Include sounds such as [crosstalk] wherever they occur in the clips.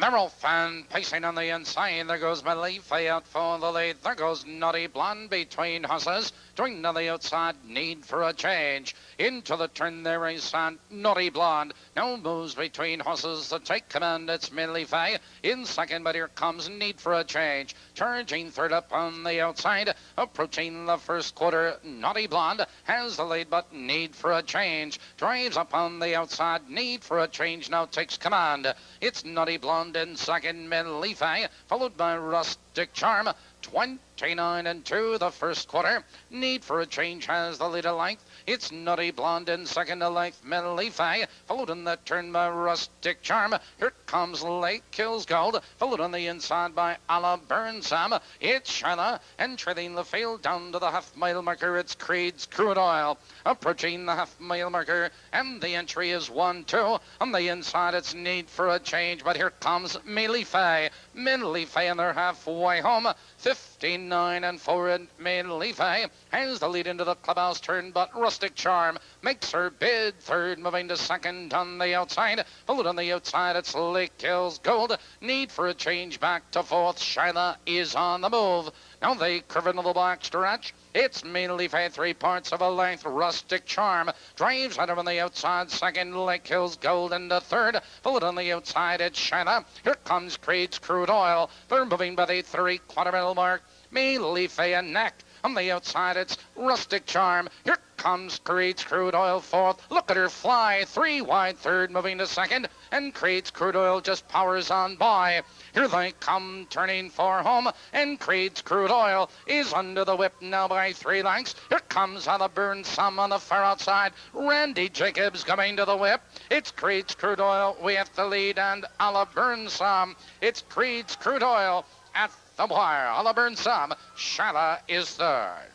Off and pacing on the inside. There goes Malife out for the lead. There goes Naughty Blonde between horses. Doing on the outside, need for a change. Into the turn there is uh, on Naughty Blonde. Now moves between horses to take command. It's Malife. In second, but here comes need for a change. Charging third up on the outside. Approaching the first quarter, Naughty Blonde has the lead, but need for a change. Drives up on the outside, need for a change. Now takes command. It's Naughty Blonde in second, Melife, followed by Rustic Charm. 29 and 2 the first quarter. Need for a change has the lead of length. It's Naughty Blonde in second to length. Melife, followed in the turn by Rustic Charm. Here comes Lake Hills Gold, followed on the inside by Alla Burnsam. It's Shyla, and treading the field down to the half mile marker. It's Creed's Crude Oil. Approaching the half mile marker, and the entry is 1 2. On the inside, it's Need for a Change, but here comes Melife. Melife, and they're halfway home. 59 and 4 and Melife has the lead into the clubhouse turn, but Rustic Charm makes her bid. Third, moving to second on the outside. Followed on the outside, it's Lake Hills Gold. Need for a change back to fourth. Shyla is on the move. Now they curve into the black stretch. It's Melife, three parts of a length. Rustic Charm drives out on the outside. Second, Lake Hills Gold into third. Followed on the outside, it's Shanna. Here comes Creed's Crude Oil. They're moving by the three quarter mile mark. Melife and Neck. On the outside, it's Rustic Charm. Here comes Creed's Crude Oil fourth. Look at her fly. Three wide third, moving to second. And Creed's Crude Oil just powers on by. Here they come, turning for home. And Creed's Crude Oil is under the whip now by three lengths. Here comes Alla Burnsam on the far outside. Randy Jacobs coming to the whip. It's Creed's Crude Oil with the lead and Alla Burnsam. It's Creed's Crude Oil at the wire. Alla Burnsam. Shyla is third.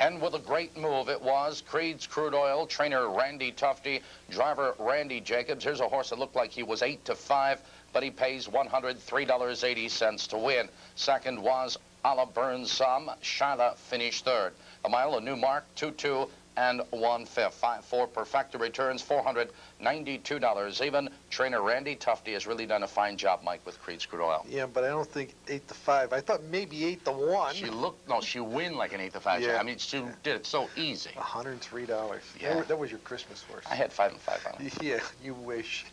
And with a great move, it was Creed's Crude Oil, trainer Randy Tufty, driver Randy Jacobs. Here's a horse that looked like he was 8 to 5, but he pays $103.80 to win. Second was Alla Burnsam. Shyla finished third. A mile, a new mark, 2-2 and one fifth. Five, four perfecta returns, $492 even. Trainer Randy Tufty has really done a fine job, Mike, with Creed's Crude Oil. Yeah, but I don't think eight to five. I thought maybe eight to one. She looked, no, she win like an eight to five. Yeah. I mean, she did it so easy. $103. Yeah. That was your Christmas horse. I had five and five on it. [laughs] Yeah, you wish.